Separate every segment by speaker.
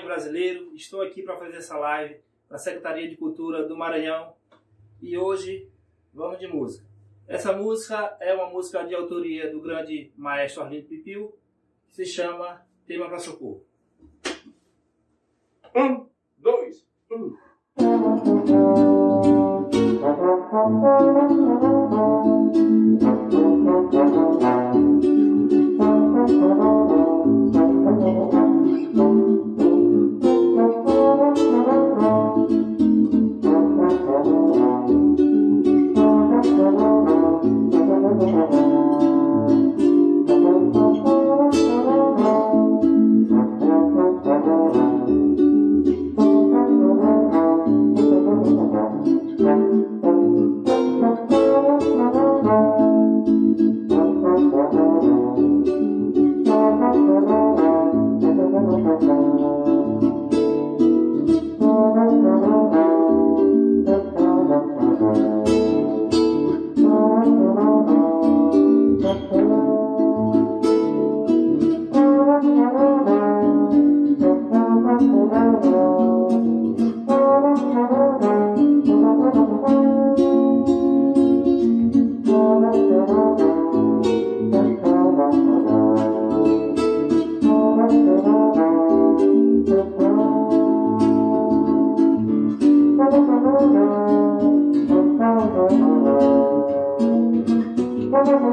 Speaker 1: brasileiro. Estou aqui para fazer essa live da Secretaria de Cultura do Maranhão e hoje vamos de música. Essa música é uma música de autoria do grande maestro Arlindo Pipiu, que se chama Tema para Socorro.
Speaker 2: Um, dois, um.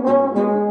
Speaker 1: Thank you.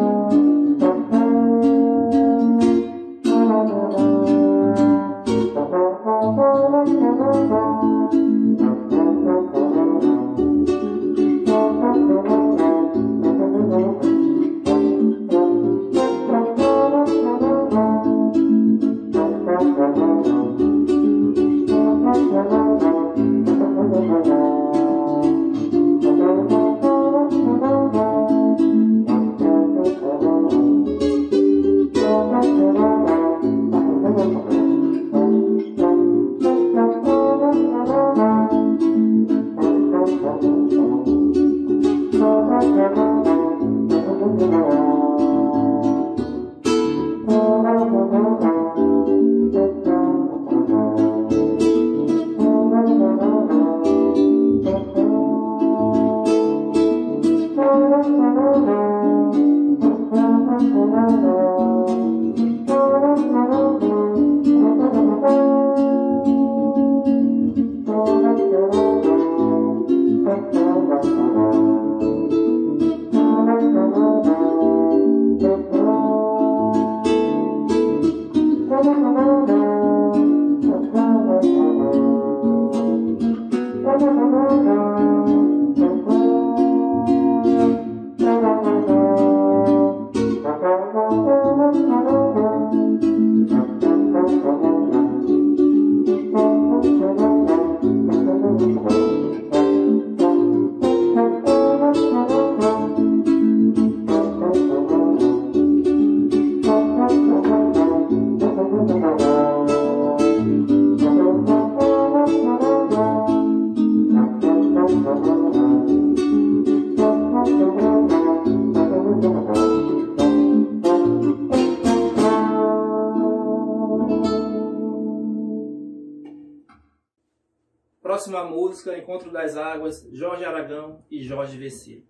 Speaker 1: Música, Encontro das Águas, Jorge Aragão e Jorge Vecino.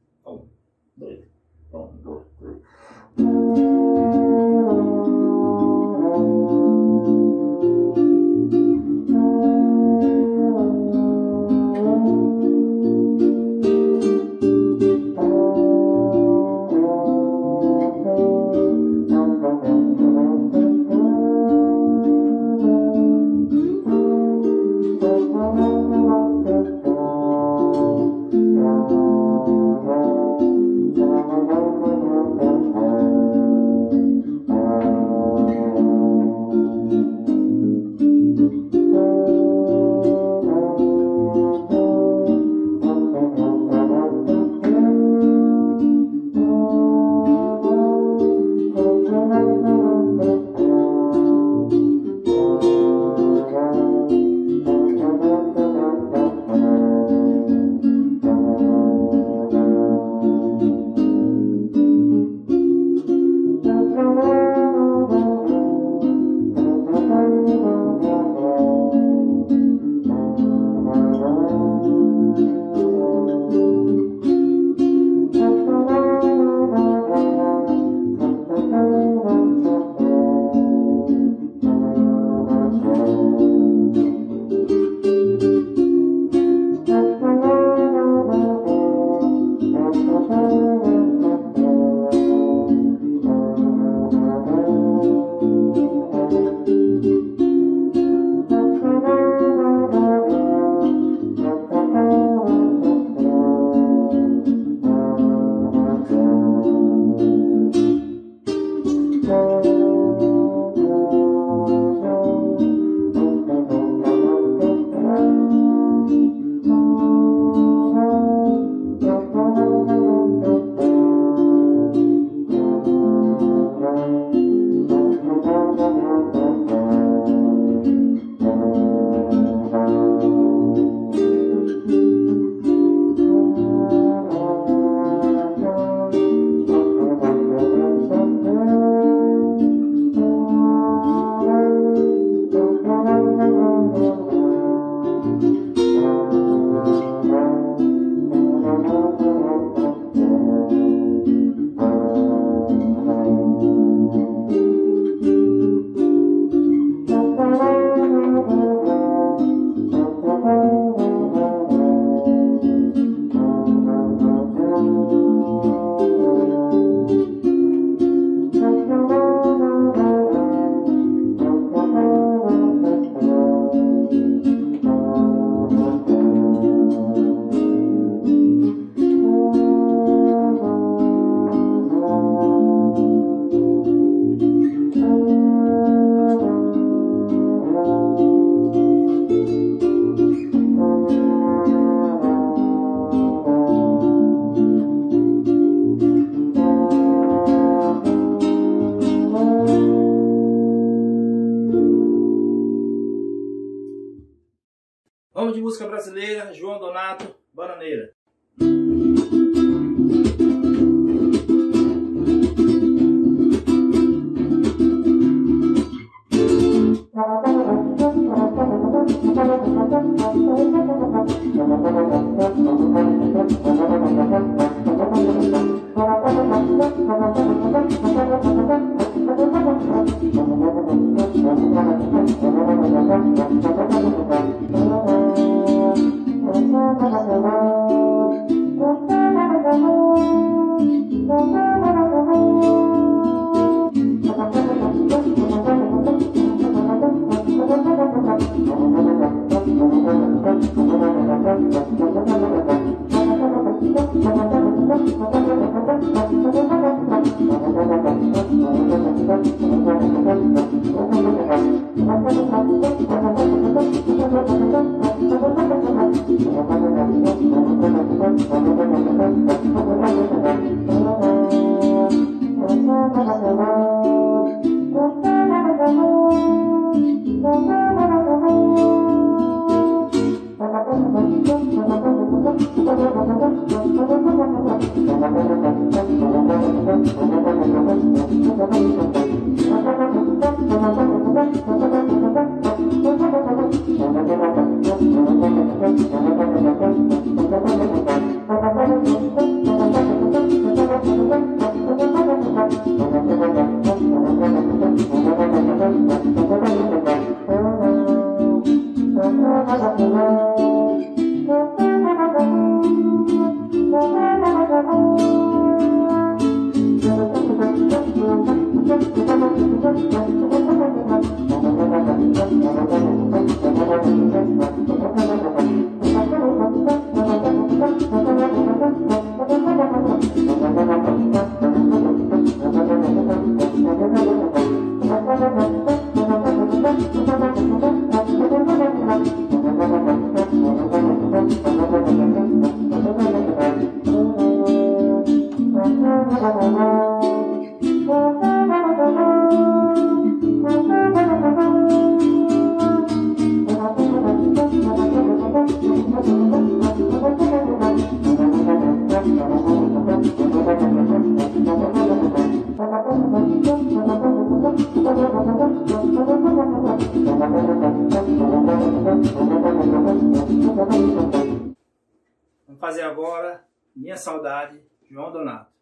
Speaker 1: Vamos agora Minha Saudade, João Donato.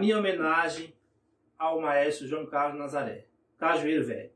Speaker 1: Minha homenagem ao maestro João Carlos Nazaré, Cajueiro Velho.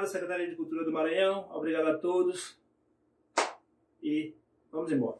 Speaker 1: Obrigado, Secretaria de Cultura do Maranhão. Obrigado a todos. E vamos embora.